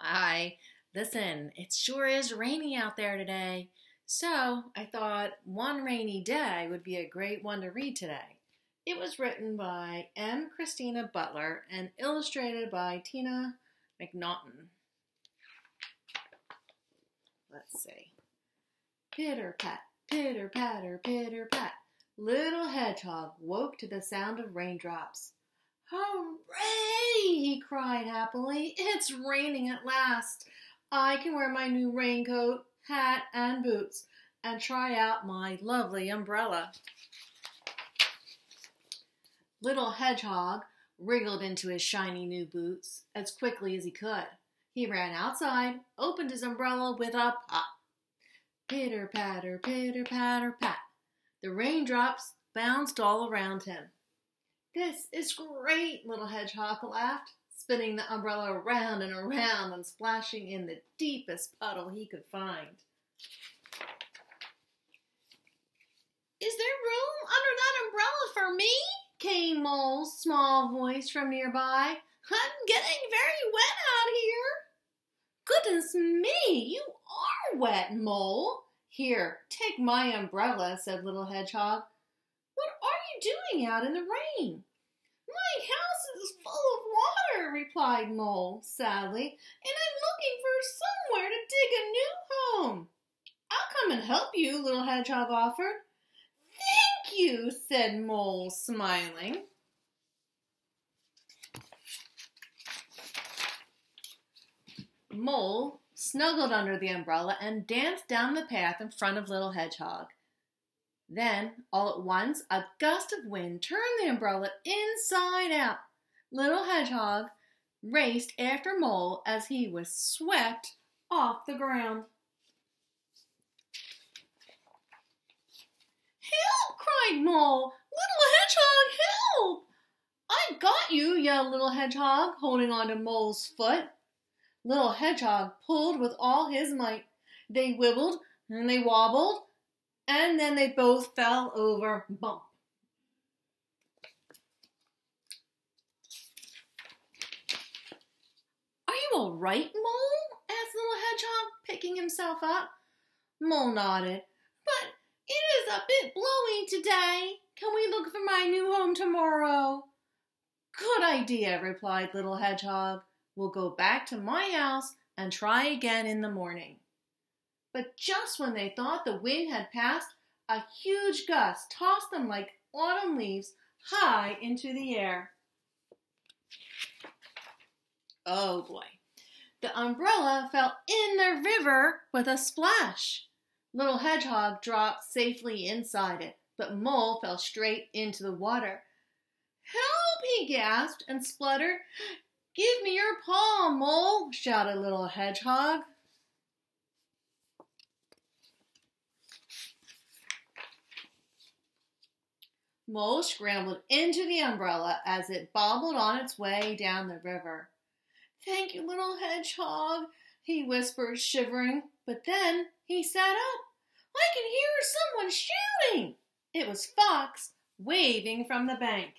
Hi. Listen, it sure is rainy out there today. So I thought One Rainy Day would be a great one to read today. It was written by M. Christina Butler and illustrated by Tina McNaughton. Let's see. Pitter pat, pitter patter, pitter pat. Little Hedgehog woke to the sound of raindrops. Hooray! he cried happily. It's raining at last. I can wear my new raincoat, hat, and boots and try out my lovely umbrella. Little Hedgehog wriggled into his shiny new boots as quickly as he could. He ran outside, opened his umbrella with a pop. Pitter patter, pitter patter pat. The raindrops bounced all around him. This is great, little hedgehog laughed, spinning the umbrella around and around and splashing in the deepest puddle he could find. Is there room under that umbrella for me? came Mole's small voice from nearby. I'm getting very wet out here. Goodness me, you are wet, Mole. Here, take my umbrella, said Little Hedgehog. What are you doing out in the rain? My house is full of water, replied Mole sadly, and I'm looking for somewhere to dig a new home. I'll come and help you, Little Hedgehog offered. Thank you, said Mole, smiling. Mole snuggled under the umbrella and danced down the path in front of Little Hedgehog. Then, all at once, a gust of wind turned the umbrella inside out. Little Hedgehog raced after Mole as he was swept off the ground. Help! cried Mole. Little Hedgehog, help! I got you, yelled Little Hedgehog, holding on to Mole's foot. Little Hedgehog pulled with all his might. They wibbled and they wobbled and then they both fell over bump. Are you all right, Mole? asked Little Hedgehog, picking himself up. Mole nodded. But it is a bit blowy today. Can we look for my new home tomorrow? Good idea, replied Little Hedgehog. We'll go back to my house and try again in the morning. But just when they thought the wind had passed, a huge gust tossed them like autumn leaves high into the air. Oh boy. The umbrella fell in the river with a splash. Little Hedgehog dropped safely inside it, but Mole fell straight into the water. Help, he gasped and spluttered. Give me your paw, Mole, shouted Little Hedgehog. Mole scrambled into the umbrella as it bobbled on its way down the river. Thank you, little hedgehog, he whispered, shivering. But then he sat up. I can hear someone shouting. It was Fox waving from the bank.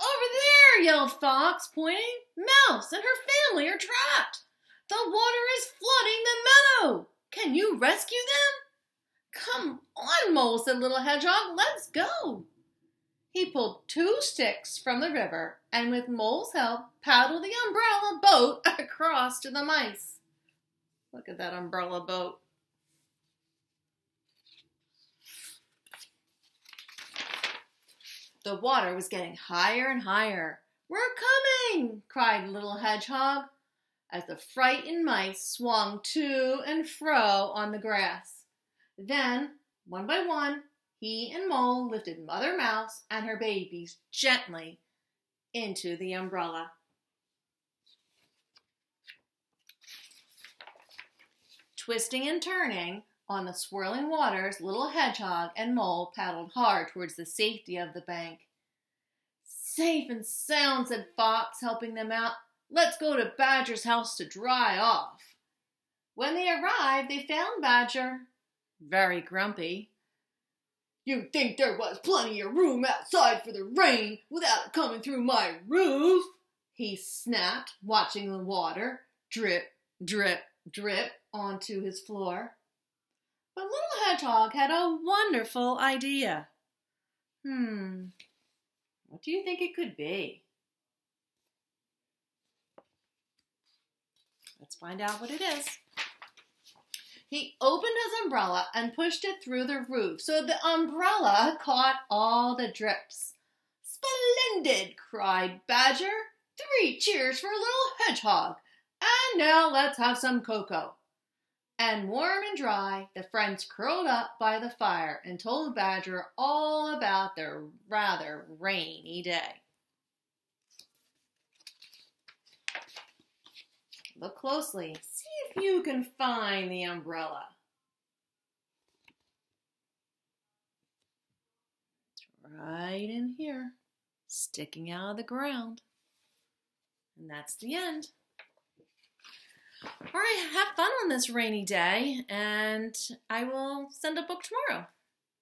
Over there, yelled Fox, pointing. Mouse and her family are trapped. The water is flooding the meadow. Can you rescue them? Come on, Mole, said Little Hedgehog. Let's go. He pulled two sticks from the river and, with Mole's help, paddled the umbrella boat across to the mice. Look at that umbrella boat. The water was getting higher and higher. We're coming, cried Little Hedgehog as the frightened mice swung to and fro on the grass. Then, one by one, he and Mole lifted Mother Mouse and her babies gently into the umbrella. Twisting and turning on the swirling waters, little Hedgehog and Mole paddled hard towards the safety of the bank. Safe and sound, said Fox, helping them out. Let's go to Badger's house to dry off. When they arrived, they found Badger very grumpy. You'd think there was plenty of room outside for the rain without it coming through my roof, he snapped, watching the water drip, drip, drip onto his floor. But Little Hedgehog had a wonderful idea. Hmm, what do you think it could be? Let's find out what it is. He opened his umbrella and pushed it through the roof so the umbrella caught all the drips. Splendid! cried Badger. Three cheers for little Hedgehog. And now let's have some cocoa. And warm and dry, the friends curled up by the fire and told Badger all about their rather rainy day. Look closely. See you can find the umbrella. It's right in here, sticking out of the ground. And that's the end. All right, have fun on this rainy day, and I will send a book tomorrow.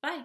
Bye.